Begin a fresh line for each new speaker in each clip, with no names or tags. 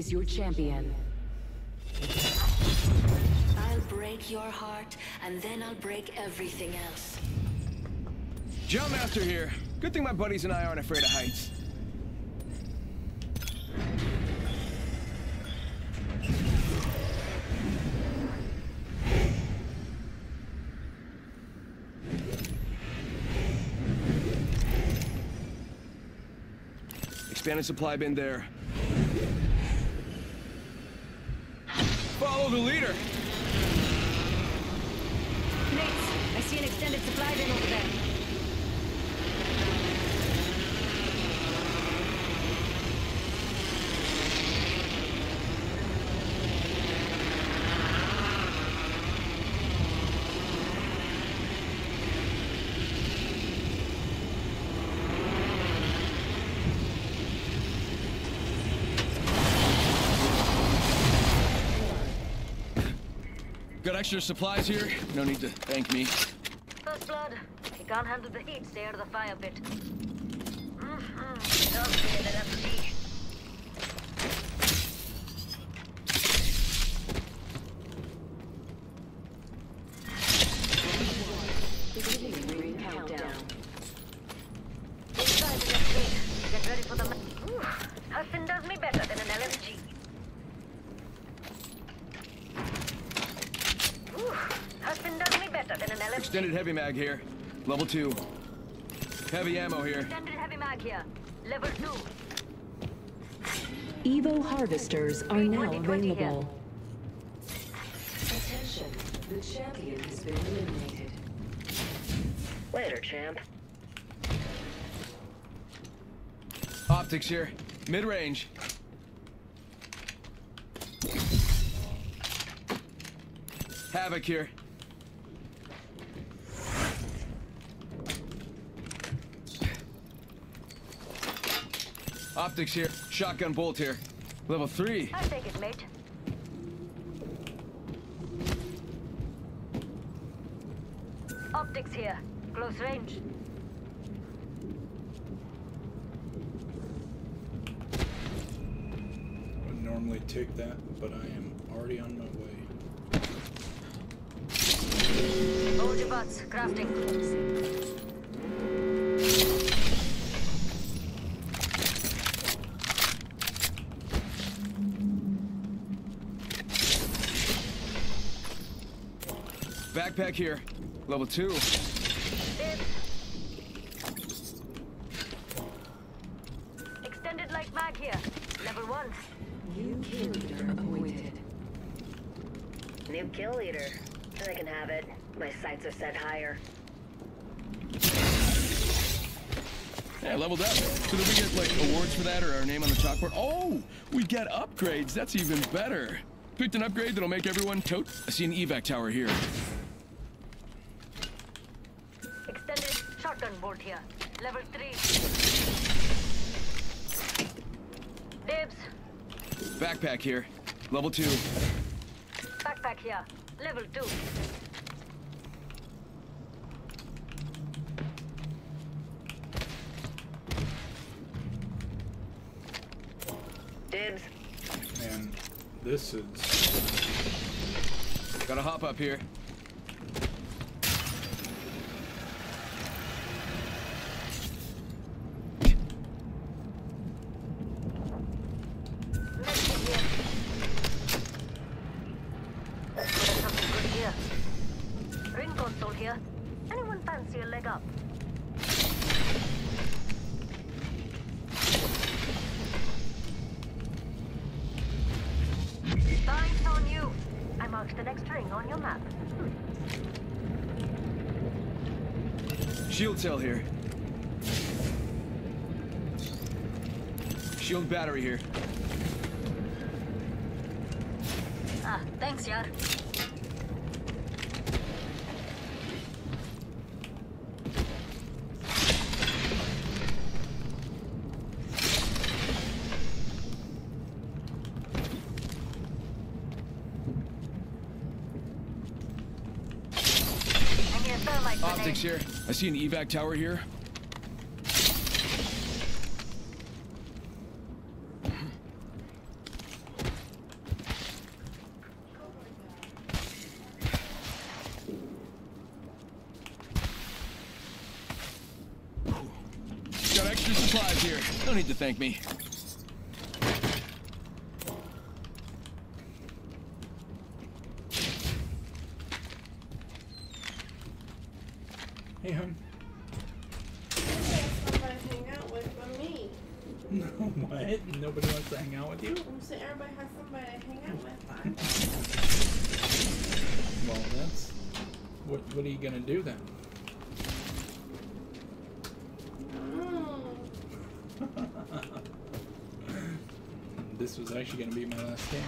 is your champion.
I'll break your heart, and then I'll break everything else.
Jumpmaster here. Good thing my buddies and I aren't afraid of heights. Expanded supply bin there. Follow the leader.
Mates, I see an extended supply bin over there.
Got extra supplies here? No need to thank me.
First blood. You can't handle the heat, stay out of the fire pit. Mm-hmm. Don't feel it empty.
Beginning ring countdown.
Inside the next gate. Get ready for the... ma- Ooh, Hudson does me better than an LMG. Ooh, Hudson does me better than an LMG.
Extended heavy mag here. Level two. Heavy ammo here.
Extended heavy mag here. Level 2.
Evo harvesters are now available. Attention, the champion has been eliminated.
Later, champ.
Optics here. Mid-range. Havoc here. Optics here. Shotgun bolt here. Level three.
I'll take it, mate. Optics here. Close range.
would normally take that, but I am already on my way.
Hold your butts. Crafting.
Backpack here. Level two.
Dibs. Extended light mag here. Level 1.
New kill leader appointed.
New kill leader. I can have it. My sights are set higher.
Yeah, leveled up. So do we get like awards for that or our name on the chalkboard? Oh, we get upgrades. That's even better. Picked an upgrade that'll make everyone tote. I see an evac tower here.
Extended shotgun bolt here. Level 3. Dibs.
Backpack here. Level two.
Backpack here. Level 2.
Dibs.
And this is
Gotta hop up here.
Medkit here. There's something good here. Ring console here. Anyone fancy a leg up? Spines on you. I marked the next ring on your map.
Shield cell here. Shield battery here.
Ah, thanks, Yar. Hang in Thermite
Optics here. I see an evac tower here. Got extra supplies here. No need to thank me.
Hey, hon.
somebody to hang out with but me.
No, what? Nobody wants to hang out with you?
I'm saying everybody has somebody to hang out with.
Well, that's. What, what are you gonna do then?
Oh.
This was actually gonna be my last game.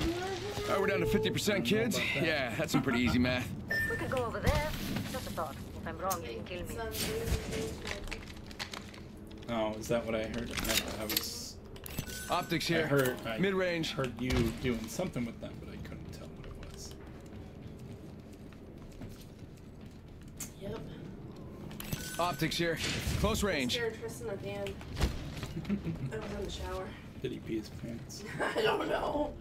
All right, we're down to 50% kids.
that.
Yeah, that's some pretty easy math.
We could go over there. Just a thought. If I'm wrong, you can kill me.
Oh, is that what I heard? I, I was.
Optics
I
here.
heard. I
Mid-range.
Heard you doing something with them, but I couldn't tell what it was.
Yep.
Optics here. Close range.
Scared Tristan at the end. I was in the shower.
Did he pee his pants?
I don't know.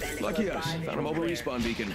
Bandit
Lucky us. Found a
visual
mobile respawn beacon.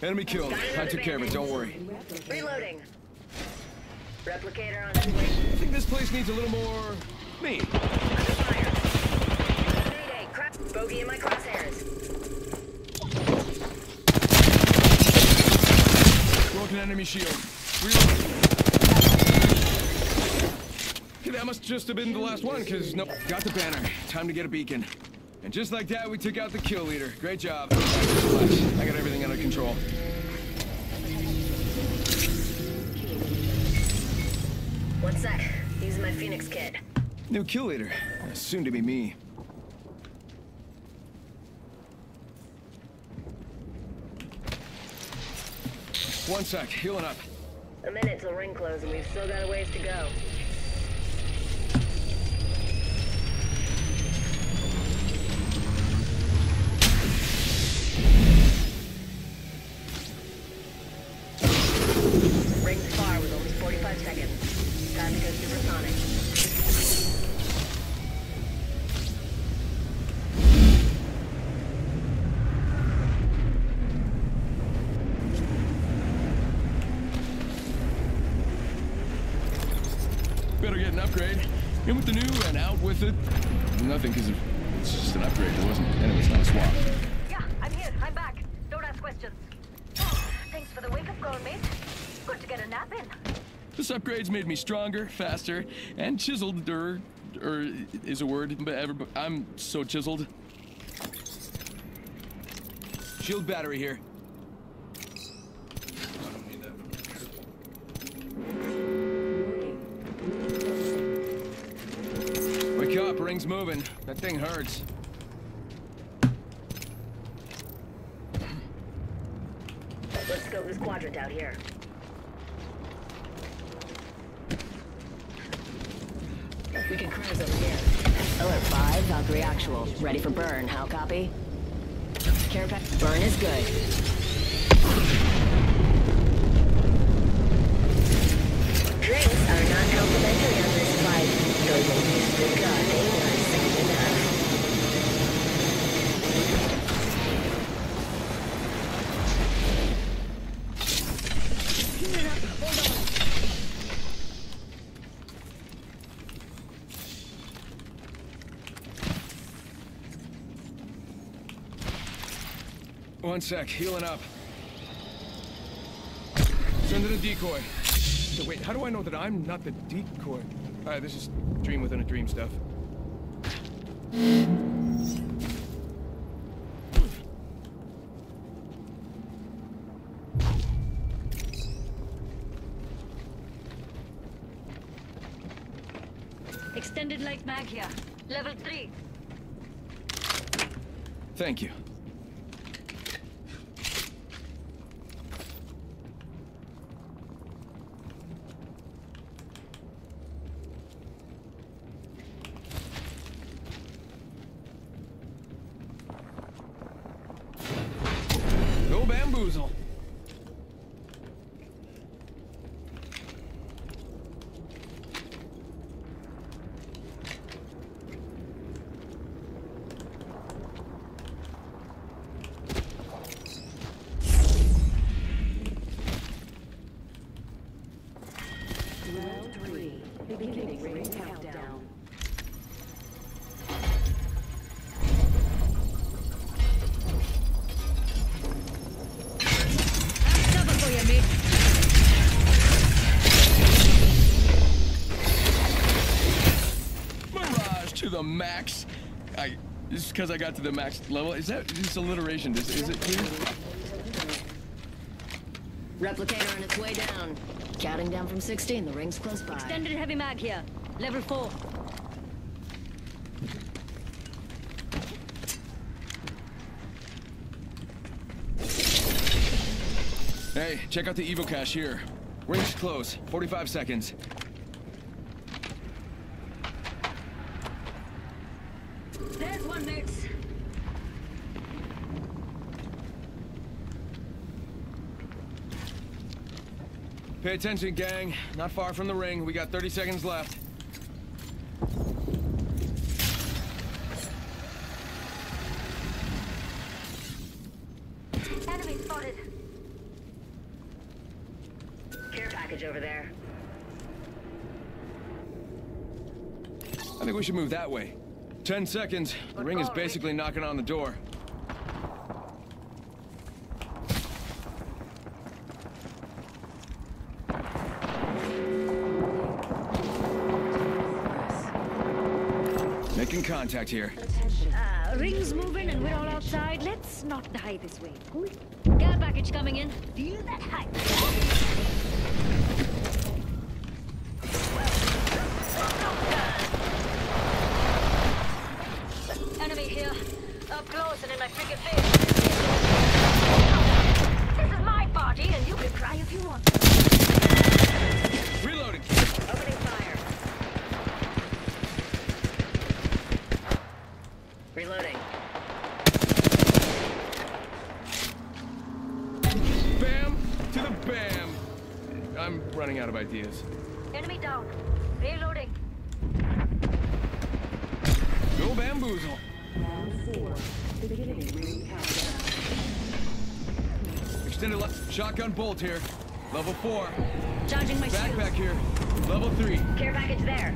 Enemy killed. I took care of it. Don't worry.
Reloading. Replicator on its way.
I think this place needs a little more me.
Under fire. Mayday. Crap. Bogey in my crosshairs.
Broken enemy shield. Reload. Okay, that must just have been the last one, because nope. Got the banner. Time to get a beacon. And just like that, we took out the kill leader. Great job. I got everything under control.
One sec. Using my Phoenix kit.
New kill leader. Soon to be me. One sec. Healing up.
A minute till ring close and we've still got a ways to go. With
the new and out with it. Nothing, because it's just an upgrade. It wasn't. Anyway, it's not a swap.
Yeah, I'm here. I'm back. Don't ask questions. Thanks for the wake-up call, mate. Good to get a nap in.
This upgrade's made me stronger, faster, and chiseled, or, or is a word, but ever, I'm so chiseled. Shield battery here. Moving. That thing hurts.
Let's scope this quadrant out here. We can cruise over here. Alert 5, Valkyrie Actual. Ready for burn, how copy? Care pack. Burn is good. Drinks are not complimentary on this flight. Those will use the gun are safe enough.
One sec, healing up. Sending a decoy. So wait, how do I know that I'm not the decoy? Alright, this is dream within a dream stuff.
Extended light mag here.
Level 3.
Thank you. Go max. I just because I got to the max level. Is that just alliteration? Is, is it clear?
Replicator on its way down. Counting down from 16, the ring's close by.
Extended heavy mag here. Level 4.
Hey, check out the Evo cache here. Ring's close. 45 seconds. Pay attention, gang. Not far from the ring. We got 30 seconds left.
Enemy spotted.
Care package over there.
I think we should move that way. 10 seconds. The ring is basically knocking on the door. Contact here.
Uh, rings moving and we're all outside. Let's not die this way. Cool? Care package coming in. Feel that hype.
Bamboozle.
Round four. Beginning ring countdown.
Extended left. Shotgun bolt here. Level four.
Charging my shield.
Backpack here. Level three.
Care package there.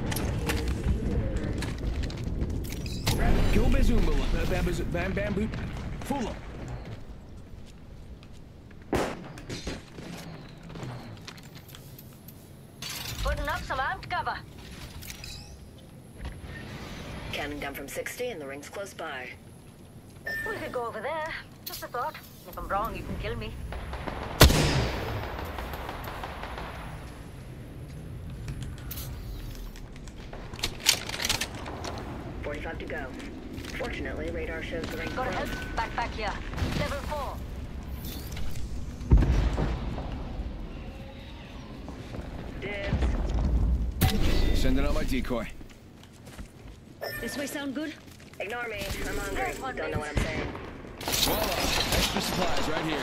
Go bazoombla. Bam bam bam bam boot. Fool 'em.
Putting up some amped cover.
Counting down from 60, and the ring's close by.
We could go over there. Just a thought. If I'm wrong, you can kill me.
Forty-five to go. Fortunately, radar shows the ring
Got a
close.
help. Back back here. Level 4.
Dibs.
Sending out my decoy.
This way sound good?
Ignore me. I'm hungry.
There's one,
Don't know what I'm saying.
Voila. Extra supplies right here.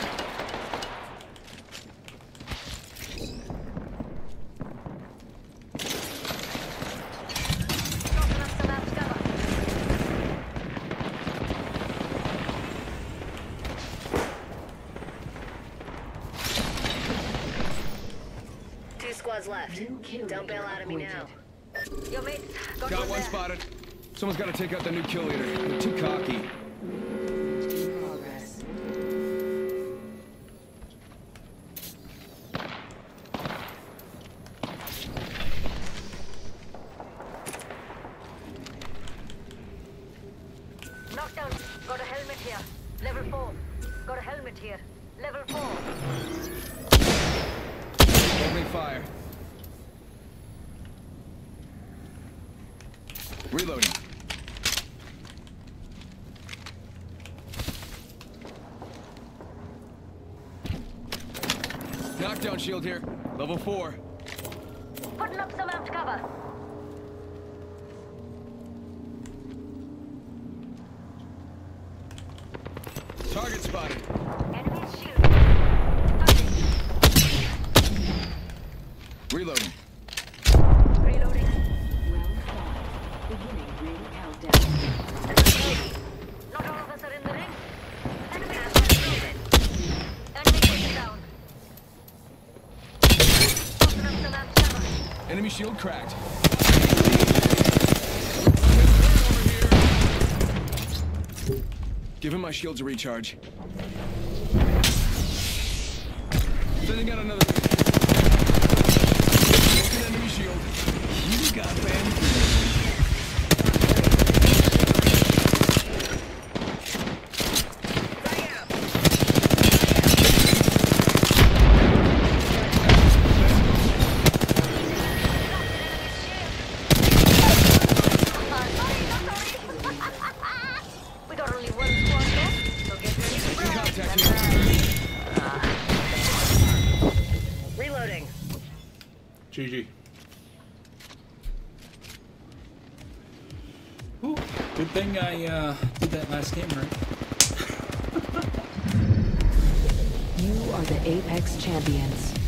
Tossing up some amped cover.
Two squads left. Don't bail out of me now.
Someone's got to take out the new kill leader. They're too cocky.
Got a
helmet here. Level 4.
Opening fire. Knockdown shield here. Level four.
Putting up some amped cover.
Target spotted. Cracked. Give him my shields a recharge. Sending out another. Broken enemy shield. You got.
GG. Ooh, good thing I uh, did that last game right.
You are the Apex champions.